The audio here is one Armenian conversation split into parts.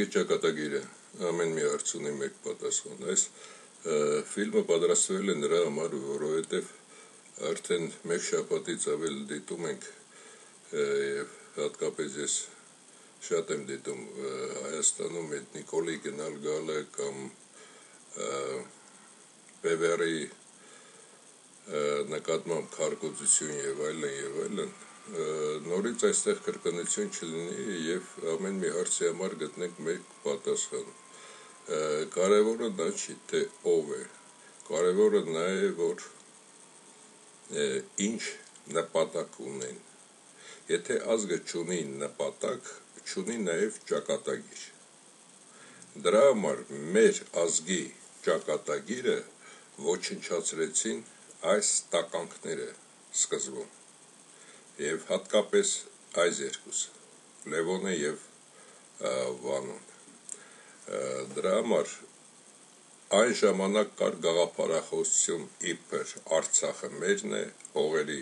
ազգի ճակատագիրը ամեն մի հարց ունի մեկ պատասխան։ Այս ֆիլմը պատրաստվել է նրա համար, որովհետև արդեն մեկ շաբաթից ավել դիտում ենք եւ հատկապես ես շատ եմ դիտում Հայաստանում այդ Նիկոլի գնալ գալը կամ Բևերի նկատմամբ քարկոծություն եւ այլն եւ այլն նորից այստեղ կրկնություն չլինի եւ ամեն մի հարցի համար գտնենք մեկ պատասխան կարևորը դա չի թե ով է կարևորը նա է որ ինչ նպատակ ունեն եթե ազգը չունի նպատակ չունի նաեւ ճակատագիր դրա համար մեր ազգի ճակատագիրը ոչնչացրեցին այս տականքները սկզբում եւ հատկապես այս երկուսը Լևոնը եւ Վանոն դրա համար այն ժամանակ կար գաղափարախոսություն իբր Արցախը մերն է հողերի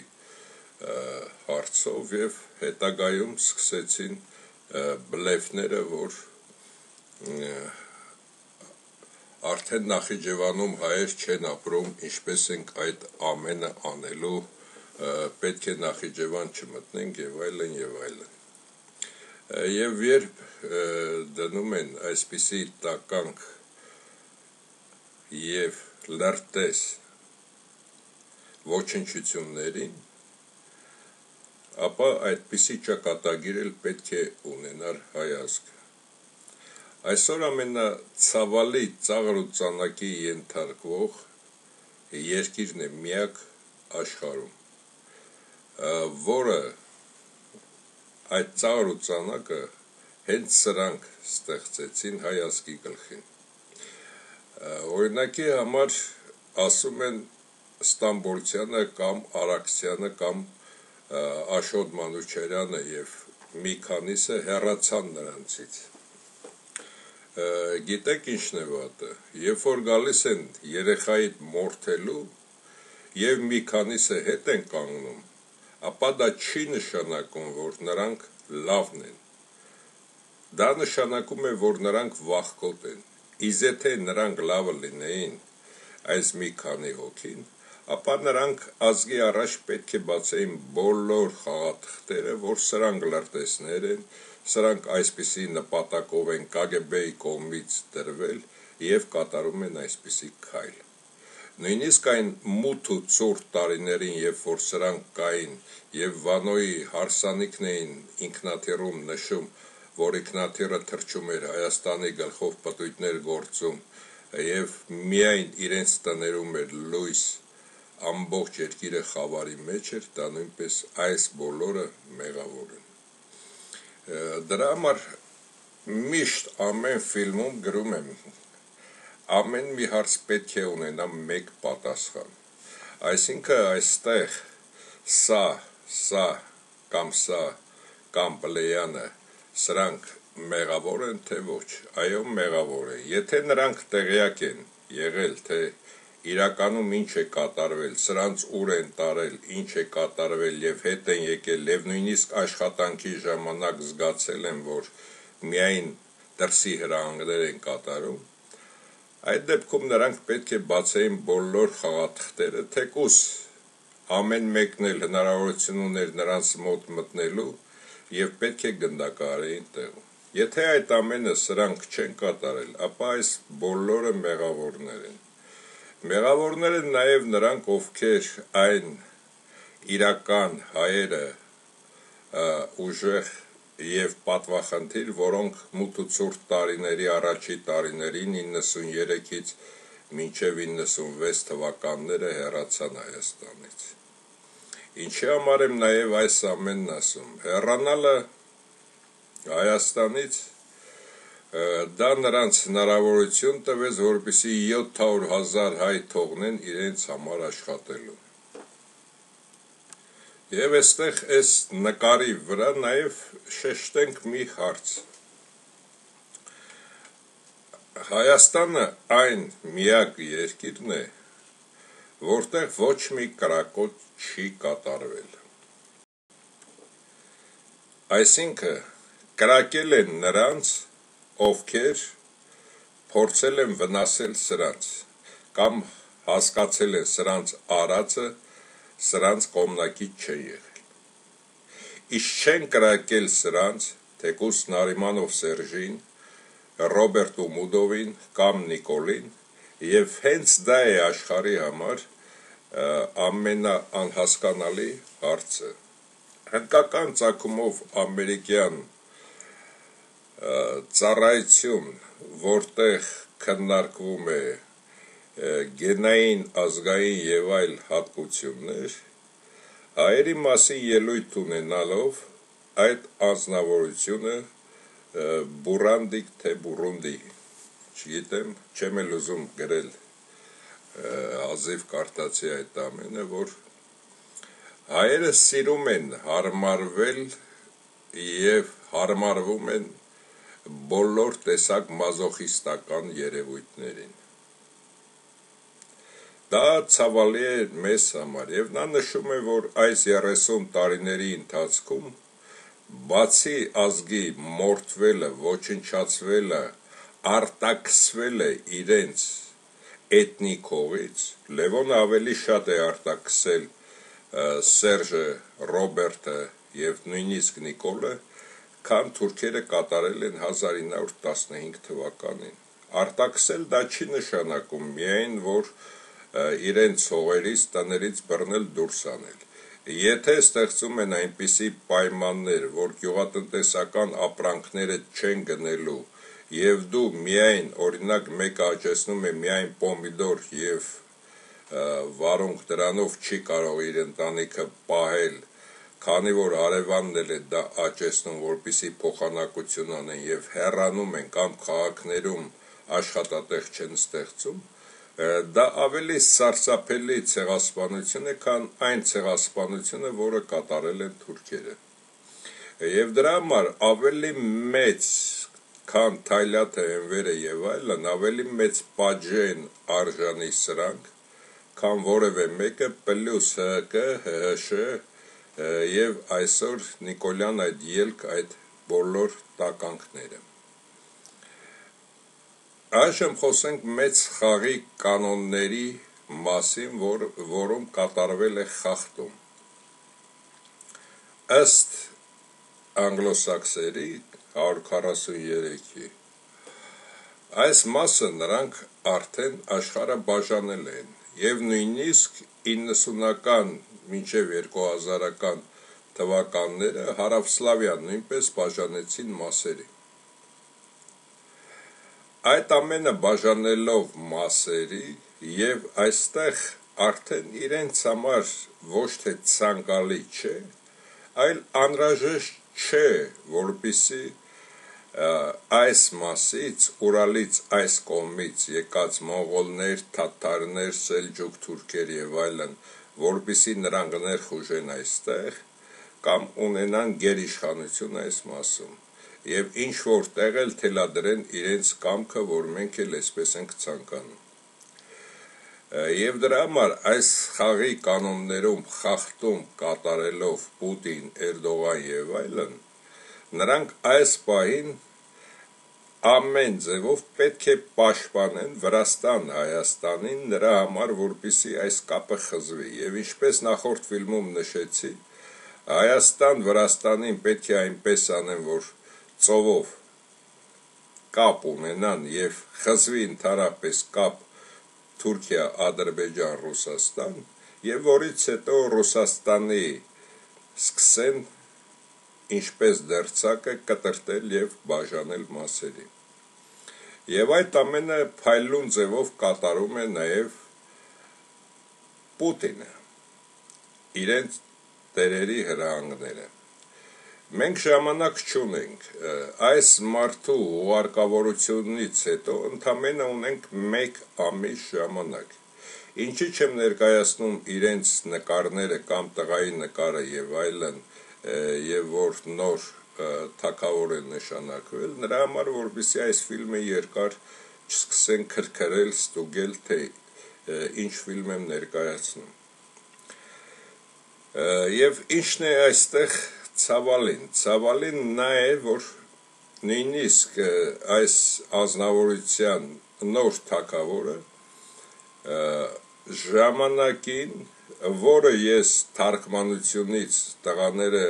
հարցով եւ հետագայում սկսեցին բլեֆները որ արդեն Նախիջևանում հայեր չեն ապրում, ինչպես ենք այդ ամենը անելու, պետք է Նախիջևան չմտնենք եւ այլն եւ այլն։ Եվ երբ դնում են այսպիսի տականք եւ լրտես ոչնչություններին, ապա այդպիսի ճակատագիր էլ պետք է ունենար հայազգը Այսօր ամենացավալի ծաղր ու ծանակի ենթարկվող երկիրն է միակ աշխարհում, որը այդ ծաղր ու ծանակը հենց սրանք ստեղծեցին հայազգի գլխին։ Օրինակի համար ասում են Ստամբոլցյանը կամ Արաքսյանը կամ Աշոտ Մանուչարյանը եւ մի քանիսը հեռացան նրանցից գիտեք ինչն է վատը, երբ որ գալիս են երեխայի մորթելու եւ մի քանիսը հետ են կանգնում, ապա դա չի նշանակում, որ նրանք լավն են։ Դա նշանակում է, որ նրանք վախկոտ են։ Իսկ եթե նրանք լավը լինեին, այս մի քանի հոգին, ապա նրանք ազգի առաջ պետք է բացեին բոլոր խաղաթղթերը, որ սրանք լրտեսներ են, Սրանք այսպիսի նպատակով են KGB-ի կողմից դրվել եւ կատարում են այսպիսի քայլ։ Նույնիսկ այն մութ ու ծուր տարիներին, երբ որ սրանք կային եւ Վանոյի հարսանիքն էին ինքնաթիռում նշում, որ ինքնաթիռը թրջում էր Հայաստանի գլխով պտույտներ գործում եւ միայն իրենց տներում էր լույս ամբողջ երկիրը խավարի մեջ էր, դա նույնպես այս բոլորը մեղավոր են։ Դրա համար միշտ ամեն ֆիլմում գրում եմ ամեն մի հարց պետք է ունենա մեկ պատասխան։ Այսինքն այստեղ սա, սա կամ սա կամ պլեյանը սրանք մեղավոր են թե ոչ։ Այո, մեղավոր են։ Եթե նրանք տեղյակ են եղել, թե իրականում ինչ է կատարվել, սրանց ուր են տարել, ինչ է կատարվել եւ հետ են եկել եւ նույնիսկ աշխատանքի ժամանակ զգացել են, որ միայն դրսի հրահանգներ են կատարում, այդ դեպքում նրանք պետք է բացեին բոլոր խաղաթղթերը, թեկուս ամեն մեկն էլ հնարավորություն ուներ նրանց մոտ մտնելու եւ պետք է գնդակարեին տեղում։ Եթե այդ ամենը սրանք չեն կատարել, ապա այս բոլորը մեղավորներ են։ Մեղավորներ են նաև նրանք, ովքեր այն իրական հայերը ուժեղ եւ պատվախնդիր, որոնք մութ ու ցուրտ տարիների առաջի տարիներին 93-ից մինչև 96 թվականները հեռացան Հայաստանից։ Ինչի համար եմ նաև այս ամենն ասում։ Հեռանալը Հայաստանից դա նրանց հնարավորություն տվեց, որպիսի 700 հազար հայ թողնեն իրենց համար աշխատելու։ Եվ այստեղ այս նկարի վրա նաև շեշտենք մի հարց։ Հայաստանը այն միակ երկիրն է, որտեղ ոչ մի կրակոտ չի կատարվել։ Այսինքն կրակել են նրանց, ովքեր փորձել են վնասել սրանց կամ հասկացել են սրանց արածը սրանց կողմնակից չեն եղել իսկ չեն կրակել սրանց թեկուս Նարիմանով Սերժին Ռոբերտ Ումուդովին կամ Նիկոլին եւ հենց դա է աշխարհի համար ամենաանհասկանալի հարցը հնդկական ցակումով ամերիկյան ծառայություն որտեղ քննարկվում է գենային ազգային եւ այլ հատկություններ հայերի մասին ելույթ ունենալով այդ անznավորությունը բուրանդիկ թե բուրունդի չգիտեմ, չեմ էլ ուզում գրել ազիվ կարտացի այդ ամենը, որ հայերը սիրում են հարմարվել եւ հարմարվում են բոլոր տեսակ մազոխիստական երևույթներին դա ցավալի է մեզ համար եւ նա նշում է որ այս 30 տարիների ընթացքում բացի ազգի մորթվելը, ոչնչացվելը, արտաքսվել է իրենց էթնիկողից, Լևոնը ավելի շատ է արտաքսել Սերժը, Ռոբերտը եւ նույնիսկ Նիկոլը, քան թուրքերը կատարել են 1915 թվականին։ Արտաքսել դա չի նշանակում միայն, որ իրենց հողերից, տներից բռնել դուրս անել։ Եթե ստեղծում են այնպիսի պայմաններ, որ գյուղատնտեսական ապրանքները չեն գնելու եւ դու միայն օրինակ մեկը աճեցնում է միայն պոմիդոր եւ վարունգ դրանով չի կարող իր ընտանիքը պահել քանի որ արևանն է դա աճեցնում որպիսի փոխանակություն անեն եւ հեռանում են կամ քաղաքներում աշխատատեղ չեն ստեղծում դա ավելի սարսափելի ցեղասպանություն է, քան այն ցեղասպանությունը, որը կատարել են թուրքերը։ Եվ դրա համար ավելի մեծ քան թայլաթը հենվերը եւ այլն ավելի մեծ պատժեն արժանի սրանք, քան որևէ մեկը պլյուս ՀԿ, ՀՀՇ եւ այսօր Նիկոլյան այդ ելք այդ բոլոր տականքները։ Այժմ խոսենք մեծ խաղի կանոնների մասին, որ, որում կատարվել է խախտում։ Ըստ անգլոսաքսերի 143-ի։ Այս մասը նրանք արդեն աշխարհը բաժանել են եւ նույնիսկ 90-ական մինչև 2000-ական թվականները Հարավսլավիան նույնպես բաժանեցին մասերի։ Այդ ամենը բաժանելով մասերի եւ այստեղ արդեն իրենց համար ոչ թե ցանկալի չէ, այլ անհրաժեշտ չէ, որpիսի այս մասից Ուրալից այս կողմից եկած մոնղոլներ, թաթարներ, սելջուկ թուրքեր եւ այլն, որpիսի նրանք ներխուժեն այստեղ կամ ունենան գերիշխանություն այս մասում եւ ինչ որ տեղել թելադրեն իրենց կամքը, որ մենք էլ այսպես ենք ցանկանում։ Եվ դրա համար այս խաղի կանոններում խախտում կատարելով Պուտին, Էրդողան եւ այլն, նրանք այս պահին ամեն ձևով պետք է պաշտպանեն Վրաստան Հայաստանին նրա համար, որպիսի այս կապը խզվի։ Եվ ինչպես նախորդ ֆիլմում նշեցի, Հայաստան Վրաստանին պետք է այնպես անեն, որ ծովով կապ ունենան եւ խզվի ընդհանրապես կապ Թուրքիա, Ադրբեջան, Ռուսաստան եւ որից հետո Ռուսաստանի սկսեն ինչպես դերցակը կտրտել եւ բաժանել մասերի։ Եվ այդ ամենը փայլուն ձևով կատարում է նաեւ Պուտինը իրենց տերերի հրահանգները։ Մենք ժամանակ չունենք այս մարդու ուղարկավորությունից հետո ընդամենը ունենք 1 ամիս ժամանակ։ Ինչի չեմ ներկայացնում իրենց նկարները կամ տղայի նկարը եւ այլն եւ որ նոր թակավոր են նշանակվել նրա համար որպեսզի այս ֆիլմը երկար չսկսեն քրքրել, ստուգել թե ինչ ֆիլմ եմ ներկայացնում եւ ինչն է այստեղ ցավալին ցավալին նա է որ նույնիսկ այս ազնվորության նոր թակավորը ժամանակին որը ես թարգմանությունից տղաները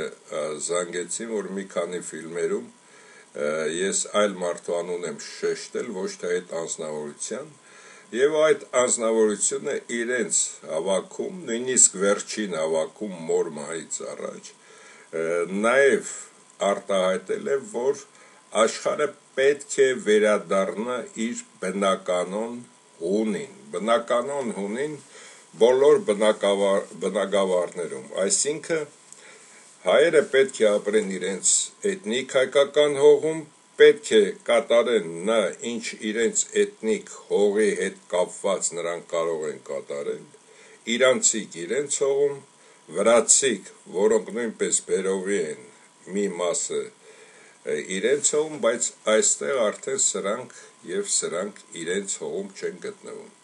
զանգեցին որ մի քանի ֆիլմերում ես այլ մարդու անուն եմ շեշտել ոչ թե այդ անznավորության եւ այդ անznավորությունը իրենց հավաքում նույնիսկ վերջին հավաքում մոր մահից առաջ նաեւ արտահայտել է որ աշխարհը պետք է վերադառնա իր բնականon հունին բնականon հունին բոլոր բնակավար բնակավարներում այսինքն հայերը պետք է ապրեն իրենց էթնիկ հայկական հողում, պետք է կատարեն նա ինչ իրենց էթնիկ հողի հետ կապված նրանք կարող են կատարել, իրանցիք իրենց հողում, վրացիք, որոնք նույնպես բերովի են մի մասը իրենց հողում, բայց այստեղ արդեն սրանք եւ սրանք իրենց հողում չեն գտնվում։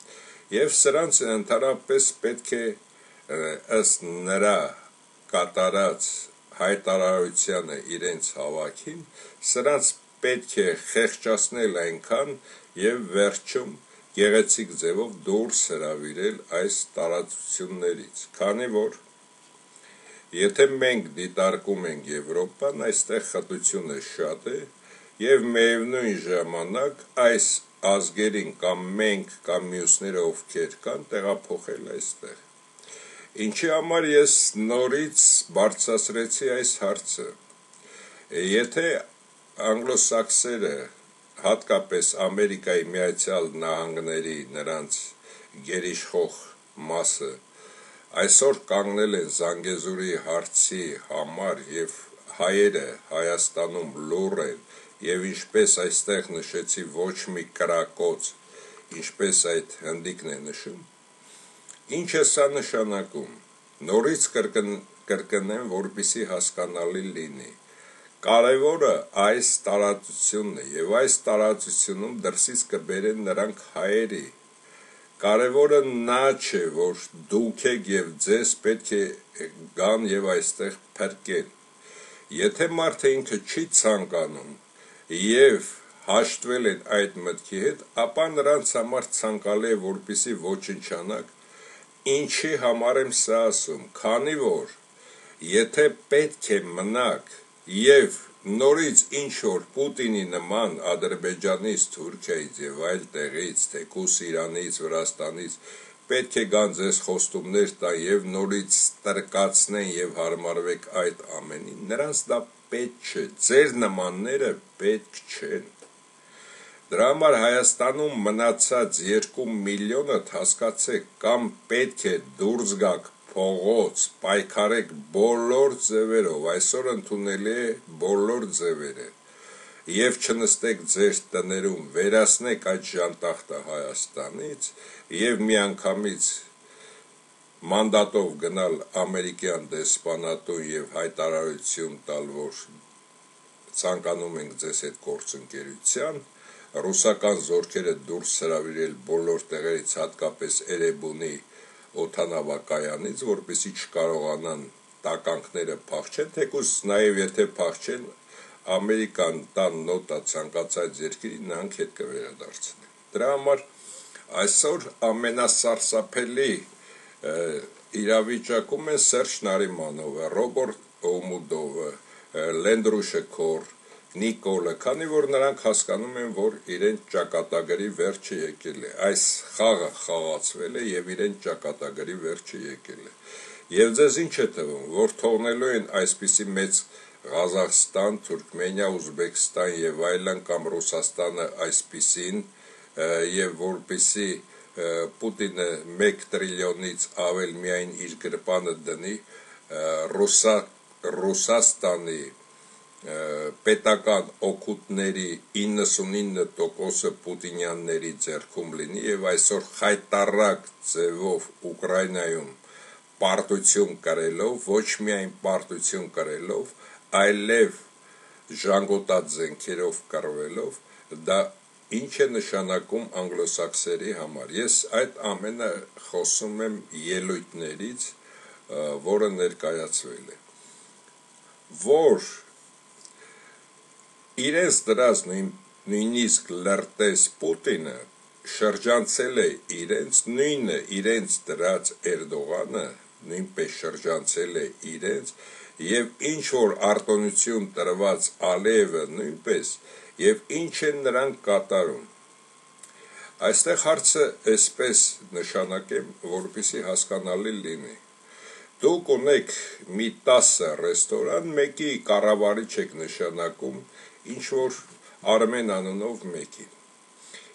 Եվ սրանց ընդհանրապես պետք է ըստ նրա կատարած հայտարարությանը իրենց հավաքին, սրանց պետք է խեղճացնել այնքան եւ վերջում գեղեցիկ ձևով դուրս հravirել այս տարածություններից, քանի որ եթե մենք դիտարկում ենք Եվրոպան, այստեղ խտությունը շատ է եւ միևնույն ժամանակ այս ազգերին կամ մենք կամ մյուսները ովքեր կան տեղափոխել այստեղ Ինչի համար ես նորից բարձրացրեցի այս հարցը։ Եթե անգլոսաքսերը, հատկապես Ամերիկայի Միացյալ Նահանգների նրանց գերիշխող մասը այսօր կանգնել են Զանգեզուրի հարցի համար եւ հայերը Հայաստանում լուր են եւ ինչպես այստեղ նշեցի ոչ մի կրակոց ինչպես այդ հնդիկն է նշում. Ինչ է սա նշանակում։ Նորից կրկն, կրկնեմ, որպիսի հասկանալի լինի։ Կարևորը այս տարածությունն է եւ այս տարածությունում դրսից կբերեն նրանք հայերի։ Կարևորը նա չէ, որ դուք եք եւ ձեզ պետք է գան եւ այստեղ փրկեն։ Եթե մարդը ինքը չի ցանկանում եւ հաշտվել են այդ մտքի հետ, ապա նրանց համար ցանկալի է որպիսի ոչնչանակ Ինչի համար եմ սա ասում, քանի որ եթե պետք է մնաք եւ նորից ինչ որ Պուտինի նման Ադրբեջանից, Թուրքիայից եւ այլ տեղից, թեկուս Իրանից, Վրաստանից պետք է գան ձեզ խոստումներ տան եւ նորից տրկացնեն եւ հարմարվեք այդ ամենին։ Նրանց դա պետք չէ։ Ձեր նմանները պետք չեն։ Դրա համար Հայաստանում մնացած 2 միլիոնը հասկացեք կամ պետք է դուրս գաք փողոց, պայքարեք բոլոր ձևերով, այսօր ընդունելի է բոլոր ձևերը եւ չնստեք ձեր տներում, վերացնեք այդ ժանտախտը Հայաստանից եւ միանգամից մանդատով գնալ ամերիկյան դեսպանատուն եւ հայտարարություն տալ, որ ցանկանում ենք ձեզ հետ գործընկերության, ռուսական զորքերը դուրս հravirել բոլոր տեղերից, հատկապես Էրեբունի օթանավակայանից, որպեսի չկարողանան տականքները փախչեն, թեկուզ նաև եթե փախչեն, Ամերիկան տան նոտա ցանկացած երկրի նրանք հետ կվերադարձնեն։ Դրա համար այսօր ամենասարսափելի իրավիճակում է Սերժ Նարիմանովը, Ռոբերտ Օմուդովը, Լենդրուշը Քոր, Նիկոլը, քանի որ նրանք հասկանում են, որ իրեն ճակատագրի վերջը եկել է։ Այս խաղը խաղացվել է եւ իրեն ճակատագրի վերջը եկել է։ Եվ ձեզ ինչ է թվում, որ թողնելու են այսպիսի մեծ Ղազախստան, Թուրքմենիա, Ուզբեկստան եւ այլն կամ Ռուսաստանը այսպիսին եւ որպիսի Պուտինը 1 տրիլիոնից ավել միայն իր գրպանը դնի Ռուսա Ռուսաստանի պետական օգուտների 99%-ը պուտինյանների ձեռքում լինի եւ այսօր խայտարակ ձևով Ուկրաինայում պարտություն կրելով, ոչ միայն պարտություն կրելով, այլև ժանգոտած զենքերով կռվելով, դա ինչ է նշանակում անգլոսաքսերի համար։ Ես այդ ամենը խոսում եմ ելույթներից, որը ներկայացվել է։ Որ իրենց դրած նույն նույնիսկ լրտես Պուտինը շրջանցել է իրենց նույնը իրենց դրած Էրդողանը նույնպես շրջանցել է իրենց եւ ինչ որ արտոնություն տրված Ալիևը նույնպես եւ ինչ են նրանք կատարում այստեղ հարցը այսպես նշանակեմ որպեսի հասկանալի լինի դուք ունեք մի 10 ռեստորան, մեկի կառավարիչ եք նշանակում ինչ որ Արմեն անունով մեկին։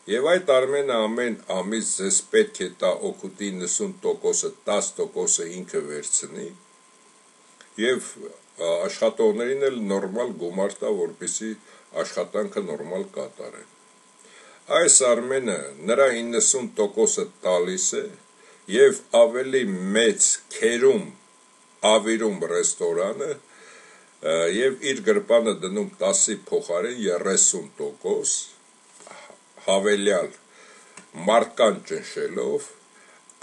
Եվ այդ Արմենը ամեն ամիս ձեզ պետք է տա օգուտի 90%-ը, 10%-ը ինքը վերցնի եւ աշխատողներին էլ նորմալ գումար տա, որպեսի աշխատանքը նորմալ կատարեն։ Այս Արմենը նրա 90%-ը տալիս է եւ ավելի մեծ քերում ավիրում ռեստորանը եւ իր գրպանը դնում 10-ի փոխարեն 30% հավելյալ մարդկան ճնշելով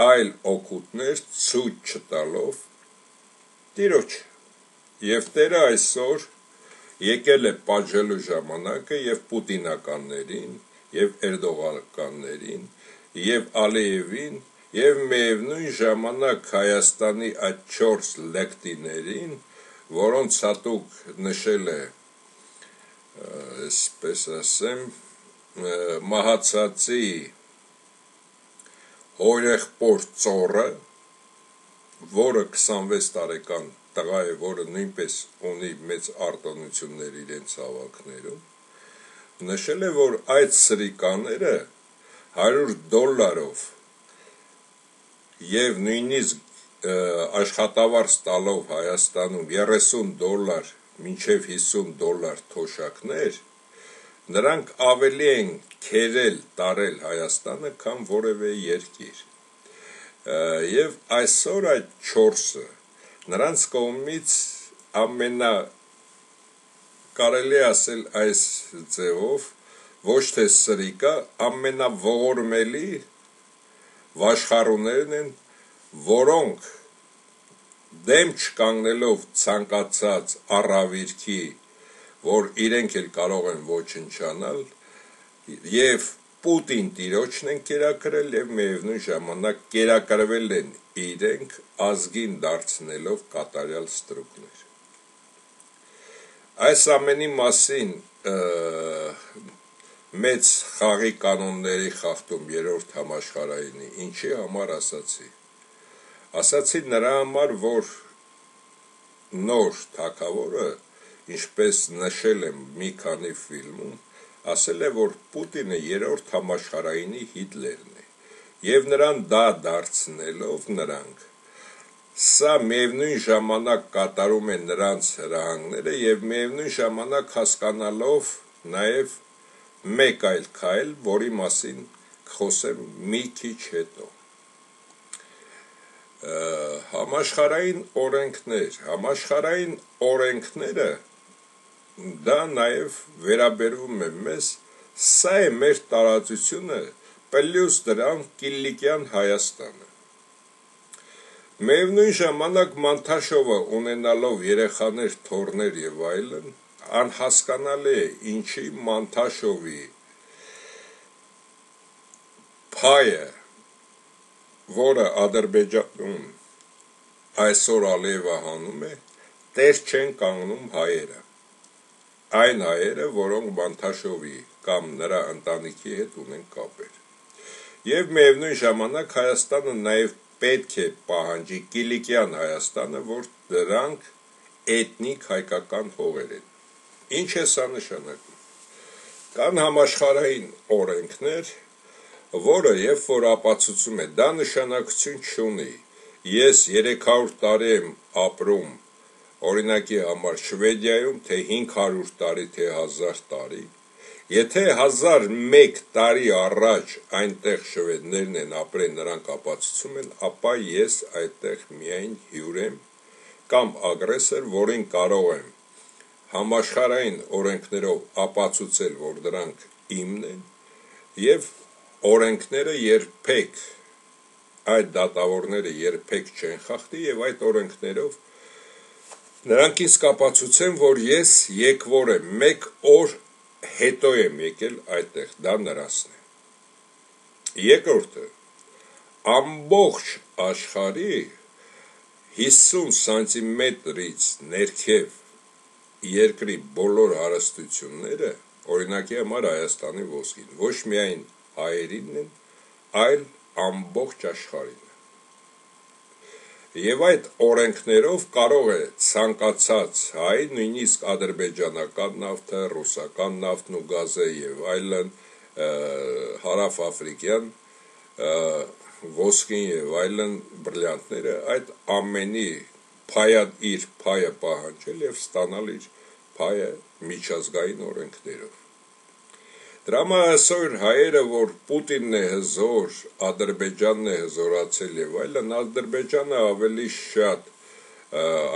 այլ օգուտներ ցույց չտալով տիրոջ եւ Տերը այսօր եկել է պատժելու ժամանակը եւ պուտինականներին եւ էրդողանականներին եւ Ալիևին եւ միևնույն ժամանակ Հայաստանի այդ 4 լեկտիներին, որոնց հատուկ նշել է այսպես ասեմ մահացածի օրեղբոր ծորը, որը 26 տարեկան տղա է, որը նույնպես ունի մեծ արտոնություններ իրենց հավաքներում, նշել է, որ այդ սրիկաները 100 դոլարով եւ նույնիսկ աշխատավարձ տալով Հայաստանում 30 դոլար մինչև 50 դոլար թոշակներ նրանք ավելի են քերել տարել Հայաստանը, քան որևէ երկիր։ Եվ այսօր այդ 4-ը նրանց կողմից ամենա կարելի ասել այս ձևով ոչ թե սրիկա ամենաողորմելի վաշխառուներն են, որոնք դեմ չկանգնելով ցանկացած առավիրքի, որ իրենք էլ կարող են ոչնչանալ, եւ Պուտին տիրոջն են կերակրել եւ միևնույն ժամանակ կերակրվել են իրենք ազգին դարձնելով կատարյալ ստրուկներ։ Այս ամենի մասին մեծ խաղի կանոնների խախտում երրորդ համաշխարհայինի ինչի համար ասացի ասացի նրա համար որ նոր թակավորը ինչպես նշել եմ մի քանի ֆիլմում ասել է որ Պուտինը երրորդ համաշխարհայինի Հիտլերն է եւ նրան դա դարձնելով նրանք. Սա միևնույն ժամանակ կատարում են նրանց հրահանգները եւ միևնույն ժամանակ հասկանալով նաեւ մեկ այլ քայլ, որի մասին խոսեմ մի քիչ հետո։ Համաշխարային օրենքներ, համաշխարային օրենքները դա նաև վերաբերվում է մեզ, սա է մեր տարածությունը, պլյուս դրան Կիլիկյան Հայաստանը։ Միևնույն ժամանակ Մանթաշովը ունենալով երեխաներ, թորներ եւ այլն, անհասկանալի է ինչի Մանթաշովի փայը, որը Ադրբեջանում այսօր Ալիևը հանում է, տեր չեն կանգնում հայերը։ Այն հայերը, որոնք Մանթաշովի կամ նրա ընտանիքի հետ ունեն կապեր։ Եվ միևնույն ժամանակ Հայաստանը նաև պետք է պահանջի Կիլիկյան Հայաստանը, որ դրանք էթնիկ հայկական հողեր են։ Ինչ է սա նշանակում։ Կան համաշխարհային օրենքներ, որը երբ որ ապացուցում է, դա նշանակություն չունի։ Ես 300 տարի եմ ապրում օրինակի համար Շվեդիայում, թե 500 տարի, թե 1000 տարի, Եթե 1001 տարի առաջ այնտեղ շվեդներն են ապրել, նրանք ապացուցում են, ապա ես այդտեղ միայն հյուր եմ կամ ագրեսոր, որին կարող եմ համաշխարային օրենքներով ապացուցել, որ դրանք իմն են, եւ օրենքները երբեք այդ դատավորները երբեք չեն խախտի եւ այդ օրենքներով նրանք ինձ կապացուցեն, որ ես եկվոր եմ, մեկ օր հետո եմ եկել այդտեղ, դա նրանցն է։ Երկրորդը ամբողջ աշխարհի 50 սանտիմետրից ներքև երկրի բոլոր հարստությունները օրինակի համար Հայաստանի ոսկին ոչ միայն հայերինն են, այլ ամբողջ աշխարհին Եվ այդ օրենքներով կարող է ցանկացած հայ, նույնիսկ ադրբեջանական նավթը, ռուսական նավթն ու գազը եւ այլն հարավ-աֆրիկյան ոսկին եւ այլն բրիլյանտները այդ ամենի փայա իր փայը պահանջել եւ ստանալ իր փայը միջազգային օրենքներով Դրա այսօր հայերը, որ Պուտինն է հզոր, Ադրբեջանն է հզորացել եւ այլն, Ադրբեջանը ավելի շատ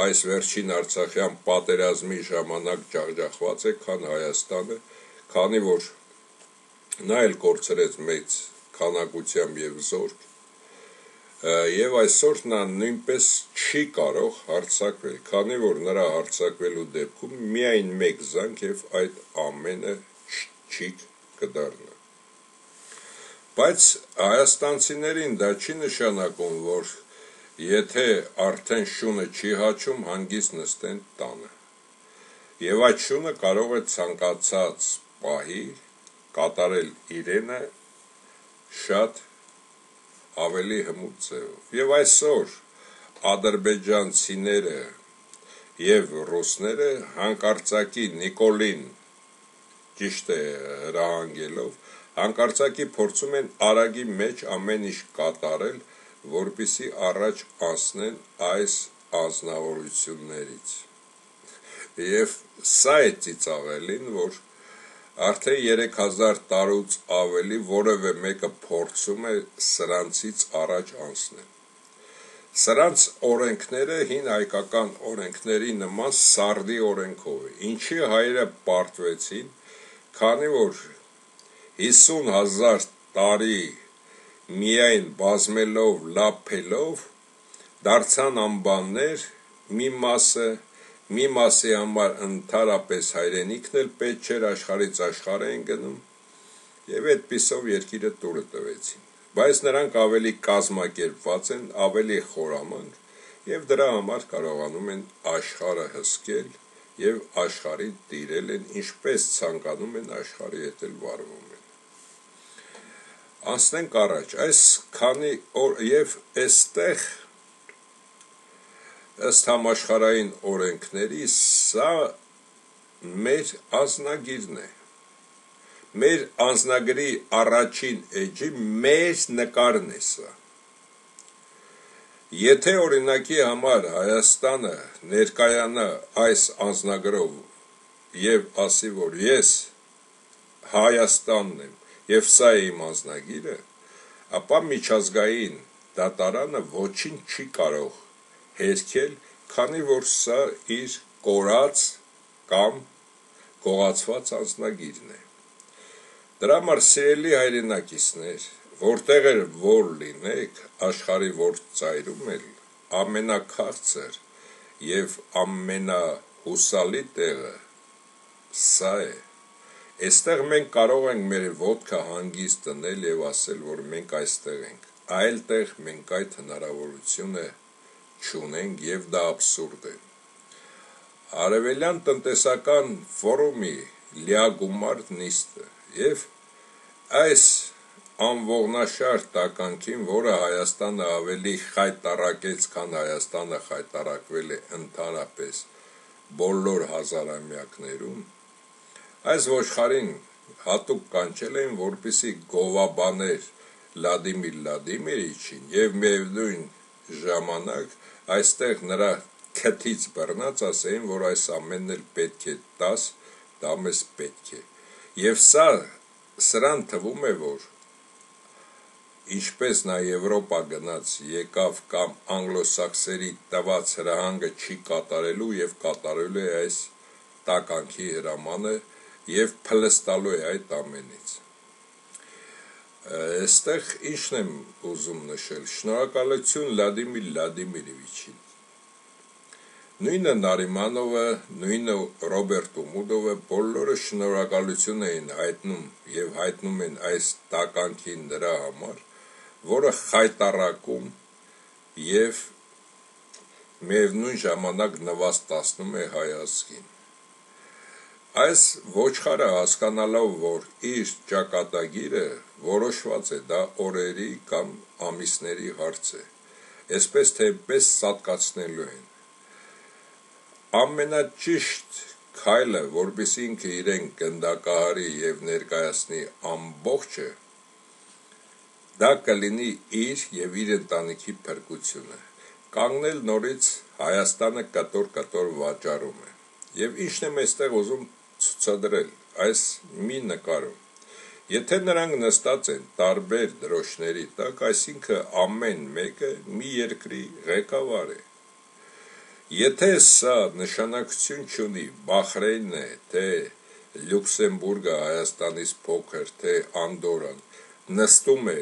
այս վերջին Արցախյան պատերազմի ժամանակ ջախջախված է, քան Հայաստանը, քանի որ նա էլ կորցրեց մեծ քանակությամբ եւ զորք եւ այսօր նա նույնպես չի կարող հարցակվել, քանի որ նրա հարցակվելու դեպքում միայն մեկ զանգ եւ այդ ամենը չի կդառնա։ Բայց հայաստանցիներին դա չի նշանակում, որ եթե արդեն շունը չի հաչում, հանգիստ նստեն տանը։ Եվ այդ շունը կարող է ցանկացած պահի կատարել իրենը շատ ավելի հմուտ ձևով։ Եվ այսօր ադրբեջանցիները եւ ռուսները հանկարծակի Նիկոլին ճիշտ է հրահանգելով, հանկարծակի փորձում են արագի մեջ ամեն ինչ կատարել, որպիսի առաջ անցնեն այս անznավորություններից։ Եվ սա է ծիծաղելին, որ արդեն 3000 տարուց ավելի որևէ մեկը փորձում է սրանցից առաջ անցնել։ Սրանց օրենքները հին հայկական օրենքների նման սարդի օրենքով է։ Ինչի հայերը պարտվեցին, քանի որ 50000 տարի միայն բազմելով, լափելով դարձան անբաններ, մի մասը մի մասի համար ընդհանրապես հայրենիքն էլ պետք չէր աշխարից աշխարհ են գնում եւ այդպիսով երկիրը տուրը տվեցին բայց նրանք ավելի կազմակերպված են ավելի խորամանկ եւ դրա համար կարողանում են աշխարհը հսկել եւ աշխարհին տիրել են ինչպես ցանկանում են աշխարհի հետ էլ վարվում են անցնենք առաջ այս քանի օր եւ այստեղ ըստ համաշխարային օրենքների սա մեր ազնագիրն է մեր անznագրի առաջին էջի մեր նկարն է սա Եթե օրինակի համար Հայաստանը ներկայանա այս անznագրով եւ ասի, որ ես Հայաստանն եմ եւ սա է իմ անznագիրը, ապա միջազգային դատարանը ոչինչ չի կարող հերքել, քանի որ սա իր կորած կամ գողացված անznագիրն է։ Դրա համար սիրելի հայրենակիցներ, որտեղ էլ որ լինեք, աշխարի որ ծայրում էլ ամենակարծր եւ ամենահուսալի տեղը սա է։ Այստեղ մենք կարող ենք մեր ոդկա հանգիստ տնել եւ ասել, որ մենք այստեղ ենք։ Այլ տեղ մենք այդ հնարավորությունը չունենք եւ դա абսուրդ է։ Արևելյան տնտեսական ֆորումի լիագումար նիստը եւ այս անողնաշար տականքին, որը Հայաստանը ավելի խայտարակեց, քան Հայաստանը խայտարակվել է ընդհանրապես բոլոր հազարամյակներում, այս ոչխարին հատուկ կանչել էին, որպիսի գովաբաներ Լադիմիր Լադիմիրիչին եւ միևնույն ժամանակ այստեղ նրա քթից բռնած ասեին, որ այս ամենն էլ պետք է տաս, դա մեզ պետք է։ Եվ սա սրան թվում է, որ ինչպես նա Եվրոպա գնաց, եկավ կամ անգլոսաքսերի տված հրահանգը չի կատարելու եւ կատարելու է այս տականքի հրամանը եւ փլստալու է այդ ամենից։ Այստեղ ինչն եմ ուզում նշել։ Շնորհակալություն Վլադիմիր Վլադիմիրովիչին։ Նույնը Նարիմանովը, նույնը Ռոբերտ Ումուդովը բոլորը շնորհակալություն էին հայտնում եւ հայտնում են այս տականքին նրա համար, որը խայտարակում եւ միևնույն ժամանակ նվաստացնում է հայազգին։ Այս ոչխարը հասկանալով, որ իր ճակատագիրը որոշված է, դա օրերի կամ ամիսների հարց է, այսպես թե պես սատկացնելու են։ Ամենաճիշտ քայլը, որբիսի ինքը իրեն գնդակահարի եւ ներկայացնի ամբողջը, դա կլինի իր եւ իր ընտանիքի փրկությունը։ Կանգնել նորից Հայաստանը կտոր-կտոր վաճառում է։ Եվ ինչն եմ այստեղ ուզում ցուցադրել այս մի նկարում։ Եթե նրանք նստած են տարբեր դրոշների տակ, այսինքն ամեն մեկը մի երկրի ղեկավար է։ Եթե սա նշանակություն չունի Բախրեյնն է, թե Լյուքսեմբուրգը Հայաստանից փոքր, թե Անդորան նստում է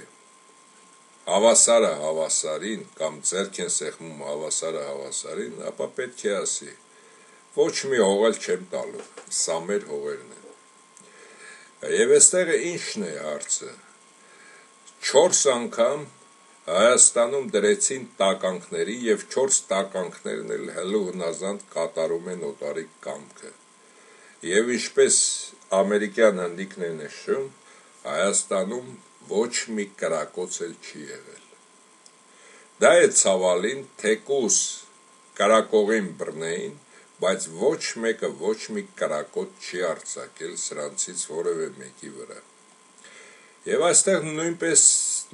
հավասարը հավասարին կամ ձերք են սեղմում հավասարը հավասարին, ապա պետք է ասի ոչ մի հողել չեմ տալու, սա մեր հողերն են։ Եվ այստեղ ինչն է հարցը։ 4 անգամ Հայաստանում դրեցին տականքների եւ 4 տականքներն էլ հելու հնազանդ կատարում են օտարիկ կամքը։ Եվ ինչպես ամերիկյան հանդիկն է նշում, Հայաստանում ոչ մի կրակոց էլ չի եղել։ Դա է ցավալին թեկուս կարակողին բռնեին բայց ոչ մեկը ոչ մի կրակոտ չի արձակել սրանցից որևէ մեկի վրա։ Եվ այստեղ նույնպես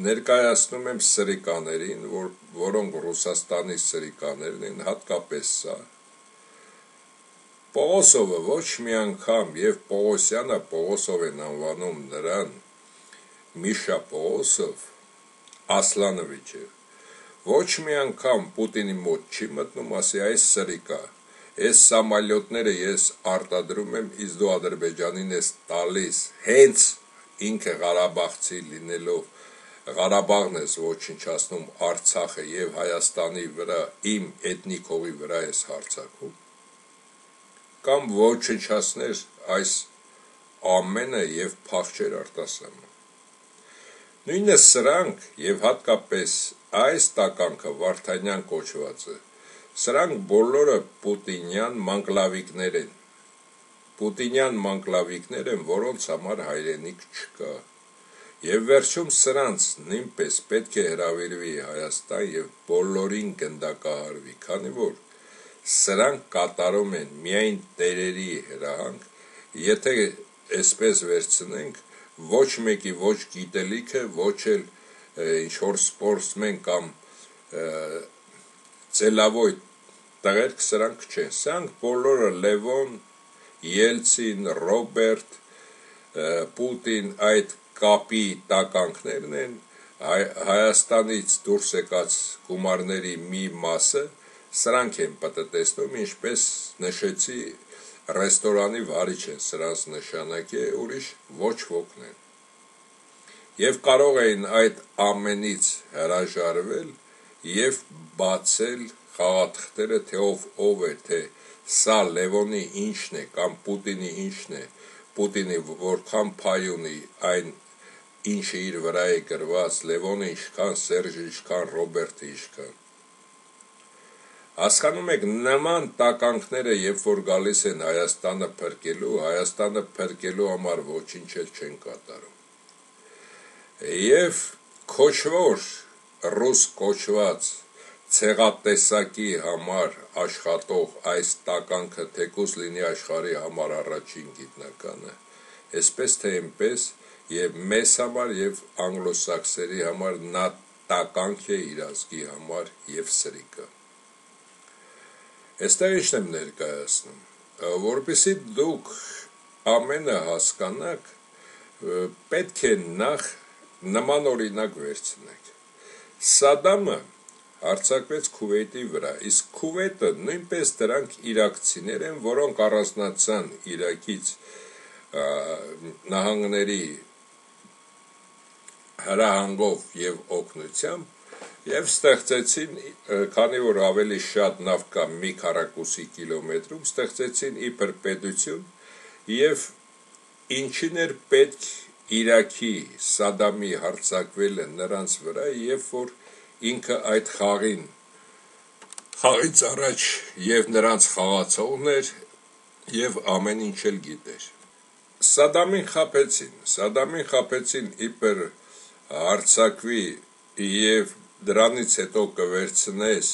ներկայացնում եմ սրիկաներին, որ, որոնք Ռուսաստանի սրիկաներն են, հատկապես սա։ Պողոսովը ոչ մի անգամ եւ Պողոսյանը Պողոսով են անվանում նրան Միշա Պողոսով Ասլանովիչը ոչ մի անգամ Պուտինի մոտ չի մտնում, ասի այս սրիկա Այս սամալյոտները ես արտադրում եմ, իսկ դու Ադրբեջանին ես տալիս, հենց ինքը Ղարաբաղցի լինելով Ղարաբաղն ես ոչնչացնում Արցախը եւ Հայաստանի վրա իմ էթնիկ հողի վրա ես հարցակում կամ ոչնչացներ այս ամենը եւ փախչեր արտասանում նույնը սրանք եւ հատկապես այս տականքը Վարդանյան կոչվածը Սրանք բոլորը պուտինյան մանկլավիկներ են։ Պուտինյան մանկլավիկներ են, որոնց համար հայրենիք չկա։ Եվ վերջում սրանց նույնպես պետք է հրավիրվի Հայաստան եւ բոլորին գնդակահարվի, քանի որ սրանք կատարում են միայն տերերի հրահանգ, եթե այսպես վերցնենք, ոչ մեկի ոչ գիտելիքը, ոչ էլ ինչ որ սպորտսմեն կամ ծելավոյ տղերք սրանք չեն, սրանք բոլորը Լևոն, Ելցին, Ռոբերտ, Պուտին այդ կապի տականքներն են Հայաստանից դուրս եկած գումարների մի մասը սրանք են պատտեսնում, ինչպես նշեցի ռեստորանի վարիչ են սրանց նշանակ է, ուրիշ ոչ ոքն են։ Եվ կարող էին այդ ամենից հրաժարվել եւ բացել խաղաթղթերը, թե ով ով է, թե սա Լևոնի ինչն է կամ Պուտինի ինչն է, Պուտինի որքան փայ ունի այն ինչը իր վրա է գրված, Լևոնը ինչքան, Սերժը ինչքան, Ռոբերտը ինչքան։ Հասկանում եք նման տականքները, երբ որ գալիս են Հայաստանը փրկելու, Հայաստանը փրկելու համար ոչինչ էլ չեն կատարում։ Եվ քոչվոր ռուս կոչված ցեղատեսակի համար աշխատող այս տականքը թեկուս լինի աշխարհի համար առաջին գիտնականը այսպես թե այնպես եւ մեզ համար եւ անգլոսաքսերի համար նա տականք է իր ազգի համար եւ սրիկը Այստեղ ինչ եմ ներկայացնում որովհետեւ դուք ամենը հասկանաք պետք է նախ նման օրինակ վերցնեք Սադամը հարցակվեց Քուվեյտի վրա, իսկ Քուվեյտը նույնպես դրանք իրաքցիներ են, որոնք առանձնացան Իրաքից նահանգների հրահանգով եւ օգնությամբ Եվ ստեղծեցին, քանի որ ավելի շատ նավ կա մի քառակուսի կիլոմետրում, ստեղծեցին իբր պետություն եւ ինչին էր պետք Իրաքի Սադամի հարձակվելը նրանց վրա, երբ որ ինքը այդ խաղին խաղից առաջ եւ նրանց խաղացողն էր եւ ամեն ինչ էլ գիտեր։ Սադամին խապեցին, Սադամին խապեցին իբր հարցակվի եւ դրանից հետո կվերցնես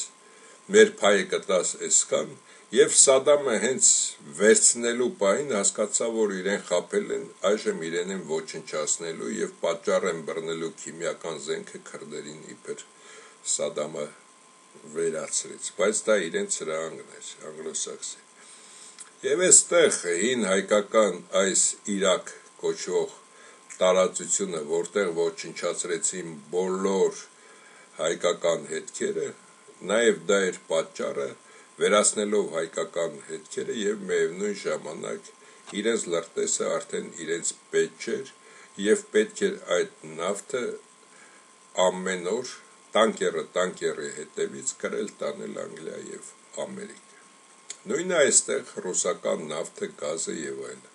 մեր փայը կտաս այսքան եւ Սադամը հենց վերցնելու պահին հասկացա որ իրեն խապել են այժմ իրեն են ոչնչացնելու եւ պատճառ են բռնելու քիմիական զենքը քրդերին իբր Սադամը վերացրեց, բայց դա իրենց հրահանգն էր, անգլոսաքսի։ Եվ այստեղ հին հայկական այս Իրաք կոչվող տարածությունը, որտեղ ոչնչացրեցին բոլոր հայկական հետքերը, նաև դա էր պատճառը, վերացնելով հայկական հետքերը եւ միևնույն ժամանակ իրենց լրտեսը արդեն իրենց պետք չէր եւ պետք էր այդ նավթը ամեն օր տանկերը տանկերի հետևից գրել տանել Անգլիա եւ Ամերիկա։ Նույնը այստեղ ռուսական նավթը, գազը եւ այլն։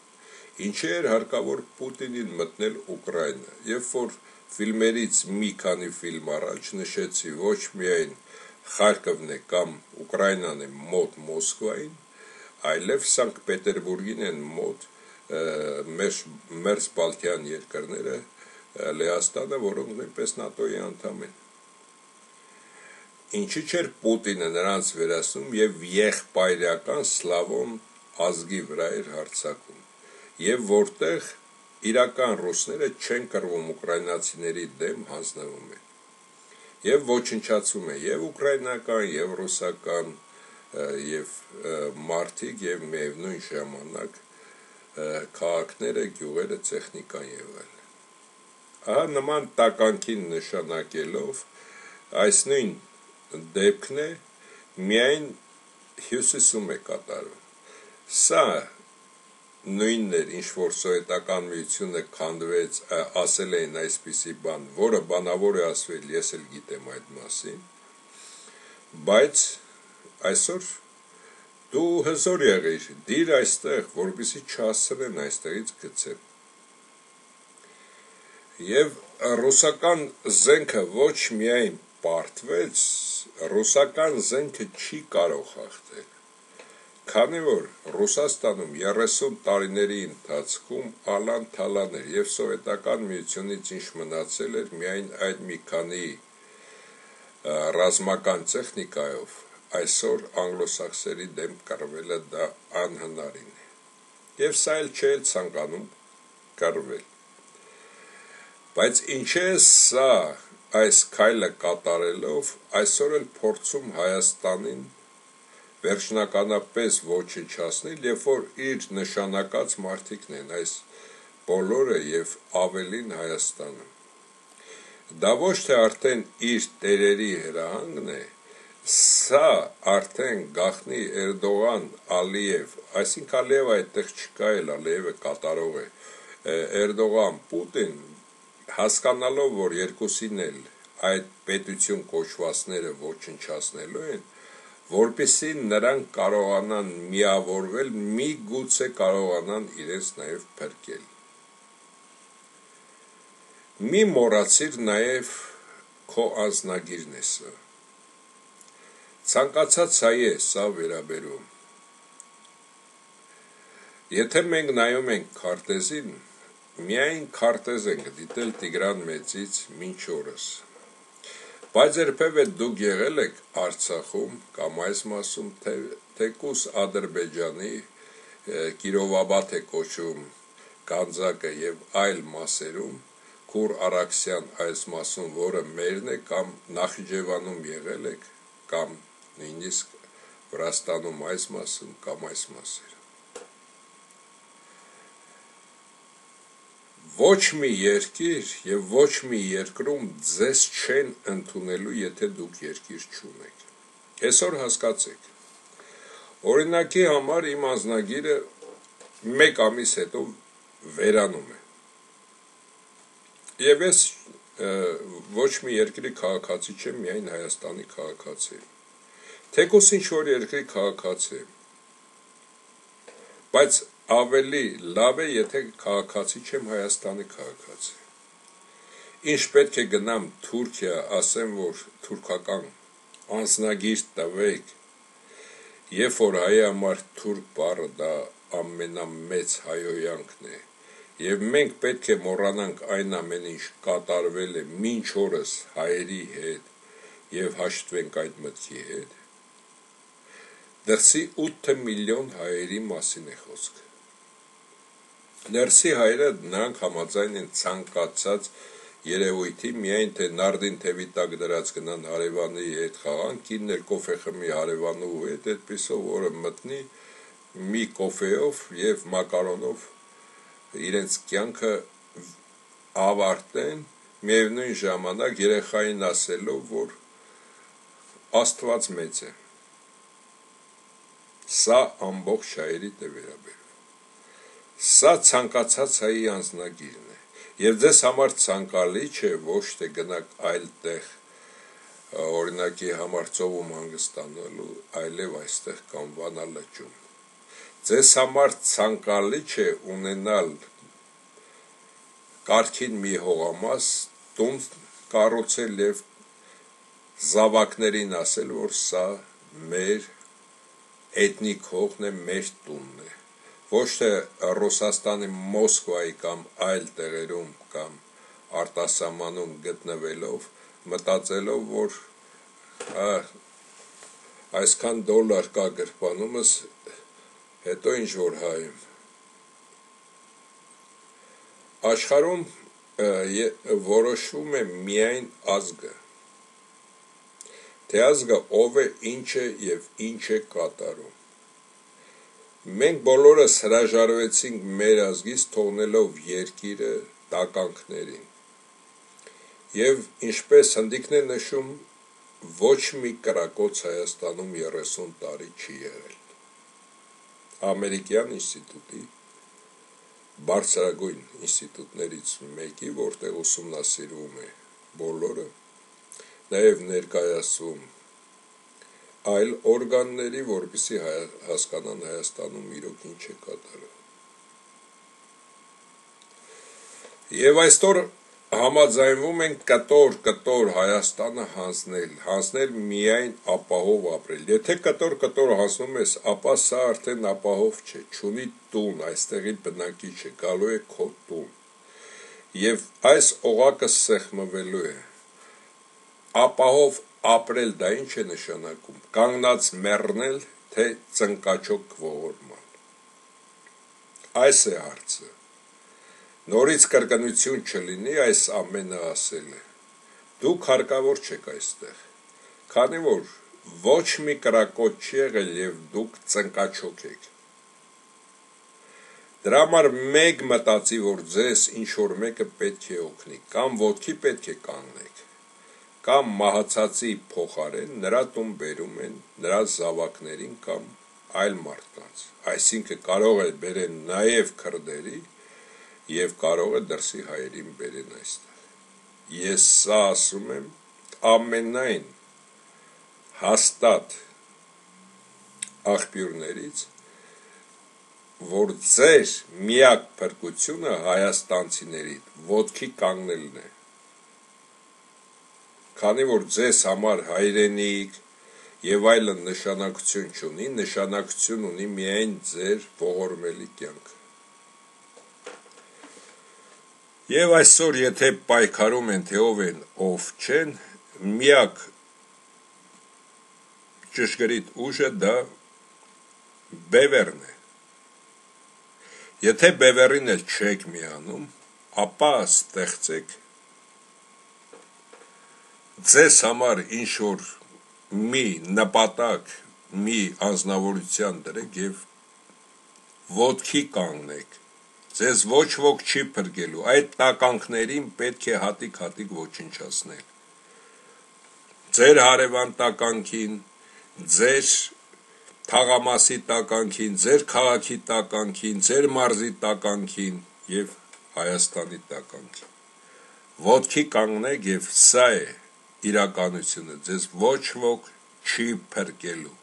Ինչի էր հարկավոր Պուտինին մտնել Ուկրաինա, երբ որ ֆիլմերից մի քանի ֆիլմ առաջ նշեցի ոչ միայն Խարկովն է կամ Ուկրաինան է մոտ Մոսկվային, այլև Սանկտ Պետերբուրգին են մոտ մեր մերձ Բալթյան երկրները Լեհաստանը, որոնք նույնպես ՆԱՏՕ-ի անդամ են ինչի չէր Պուտինը նրանց վերացնում եւ եղբայրական սլավոն ազգի վրա էր հարցակում եւ որտեղ իրական ռուսները չեն կռվում ուկրաինացիների դեմ հանձնվում են եւ ոչնչացում է եւ ուկրաինական եւ ռուսական եւ մարտիկ եւ միևնույն ժամանակ քաղաքները, գյուղերը, տեխնիկան եւ այլն։ Ահա նման տականքին նշանակելով այս նույն դեպքն է միայն հյուսիսում է կատարվում։ Սա նույնն էր, ինչ որ սովետական միությունը քանդվեց, ասել էին այսպիսի բան, որը բանավոր է ասվել, ես էլ գիտեմ այդ մասին, բայց այսօր դու հզոր եղիր, դիր այստեղ, որպիսի չհասցնեն այստեղից գցել։ Եվ ռուսական զենքը ոչ միայն պարտվեց, ռուսական զենքը չի կարող հաղթել։ Քանի որ Ռուսաստանում 30 տարիների ընթացքում ալան-թալան էր եւ սովետական միությունից ինչ մնացել էր միայն այդ մի քանի ռազմական տեխնիկայով այսօր անգլոսաքսերի դեմ կռվելը դա անհնարին է։ Եվ սա էլ չէ ցանկանում կռվել։ Բայց ինչ է սա այս քայլը կատարելով այսօր էլ փորձում Հայաստանին վերջնականապես ոչնչացնել, երբ որ իր նշանակած մարդիկն են այս բոլորը եւ ավելին Հայաստանը։ Դա ոչ թե արդեն իր տերերի հրահանգն է, սա արդեն գախնի Էրդողան, Ալիև, այսինքն Ալիև այդտեղ չկա էլ, Ալիևը կատարող է։ Էրդողան, Պուտին հասկանալով, որ երկուսին էլ այդ պետություն կոչվածները ոչնչացնելու են, որպիսի նրանք կարողանան միավորվել, մի գուցե կարողանան իրենց նաև փրկել։ Մի մոռացիր նաև քո անznագիրն սա։ Ցանկացած հայ է սա վերաբերում։ Եթե մենք նայում ենք քարտեզին, Միայն քարտեզ ենք դիտել Տիգրան Մեծից մինչ օրս։ Բայց երբևէ դուք եղել եք Արցախում կամ այս մասում թե թեկուս Ադրբեջանի Կիրովաբադ է կոչում Գանձակը եւ այլ մասերում Քուր Արաքսյան այս մասում, որը մերն է կամ Նախիջևանում եղել եք կամ նույնիսկ Վրաստանում այս մասում կամ այս մասեր ոչ մի երկիր եւ ոչ մի երկրում ձեզ չեն ընդունելու, եթե դուք երկիր չունեք։ Այսօր հասկացեք։ Օրինակի համար իմ անznագիրը 1 ամիս հետո վերանում է։ Եվ ես ոչ մի երկրի քաղաքացի չեմ, միայն Հայաստանի քաղաքացի։ Թեկուս ինչ որ երկրի քաղաքացի։ Բայց ավելի լավ է, եթե քաղաքացի չեմ Հայաստանի քաղաքացի։ Ինչ պետք է գնամ Թուրքիա, ասեմ, որ թուրքական անձնագիր տվեք, երբ որ հայ համար թուրք բառը դա ամենամեծ հայոյանքն է, Եվ մենք պետք է մոռանանք այն ամեն ինչ կատարվել է մինչ օրս հայերի հետ եւ հաշտվենք այդ մտքի հետ։ Դրսի 8 միլիոն հայերի մասին է խոսքը։ Ներսի հայերը նրանք համաձայն են ցանկացած երևույթի միայն թե նարդին թևի տակ դրած գնան հարևանի հետ խաղան, կինն էլ կոֆե խմի հարևանու հետ, այդպեսով օրը մտնի մի կոֆեով եւ մակարոնով իրենց կյանքը ավարտեն միևնույն ժամանակ երեխային ասելով, որ Աստված մեծ է։ Սա ամբողջ հայերիդ է վերաբերվում։ Սա ցանկացած հայի անձնագիրն է։ Եվ ձեզ համար ցանկալի չէ ոչ թե գնաք այլ տեղ օրինակի համար ծովում հանգստանալու, այլև այստեղ կամ վանալճում ձեզ համար ցանկալի չէ ունենալ կարքին մի հողամաս տուն կառուցել եւ զավակներին ասել, որ սա մեր էթնիկ հողն է, մեր տունն է։ Ոչ թե Ռուսաստանի Մոսկվայի կամ այլ տեղերում կամ արտասահմանում գտնվելով մտածելով, որ այսքան դոլար կա գրպանումս հետո ինչ որ հայում աշխարհում որոշվում է միայն ազգը թե ազգը ով է ինչ է եւ ինչ է կատարում մենք բոլորս հրաժարվեցինք մեր ազգից թողնելով երկիրը տականքներին եւ ինչպես հնդիկն է նշում ոչ մի կրակոց Հայաստանում 30 տարի չի եղել ամերիկյան ինստիտուտի բարձրագույն ինստիտուտներից մեկի, որտեղ ուսումնասիրվում է բոլորը, նաև ներկայացում այլ օրգանների, որպիսի հասկանան Հայաստանում իրոք ինչ է կատարում։ Եվ այսօր համաձայնվում են կտոր-կտոր Հայաստանը հանձնել, հանձնել միայն ապահով ապրել։ Եթե կտոր-կտոր հանձնում ես, ապա սա արդեն ապահով չէ, չունի տուն, այստեղի բնակիչ է, գալու է քո տուն։ Եվ այս օղակը սեղմվելու է։ Ապահով ապրել դա ինչ է նշանակում։ Կանգնած մեռնել, թե ծնկաչոք ողորման։ Այս է հարցը նորից կրկնություն չլինի այս ամենը ասելը։ Դուք հարկավոր չեք այստեղ, քանի որ ոչ մի կրակոտ չի եղել եւ դուք ծնկաչոք եք։ Դրա համար մեկ մտածի, որ ձեզ ինչ որ մեկը պետք է օգնի, կամ ոդքի պետք է կանգնեք, կամ մահացածի փոխարեն նրա տուն բերում են նրա զավակներին կամ այլ մարդկանց։ Այսինքն կարող է բերեն նաև քրդերի, եւ կարող է դրսի հայերին բերեն այստեղ։ Ես սա ասում եմ ամենայն հաստատ աղբյուրներից, որ ձեր միակ փրկությունը հայաստանցիների ոտքի կանգնելն է։ Քանի որ ձեզ համար հայրենիք եւ այլն նշանակություն չունի, նշանակություն ունի միայն ձեր ողորմելի կյանքը։ Եվ այսօր եթե պայքարում են թե ով են, ով չեն, միակ ճշգրիտ ուժը դա բևերն է։ Եթե բևերին էլ չեք միանում, ապա ստեղծեք ձեզ համար ինչ որ մի նպատակ, մի անznավորության դրեք եւ ոտքի կանգնեք Ձեզ ոչ ոք չի փրկելու։ Այդ տականքներին պետք է հատիկ-հատիկ ոչնչացնել։ Ձեր հարևան տականքին, ձեր թաղամասի տականքին, ձեր քաղաքի տականքին, ձեր մարզի տականքին եւ Հայաստանի տականքին։ ոտքի կանգնեք եւ սա է իրականությունը ձեզ ոչ ոք չի փրկելու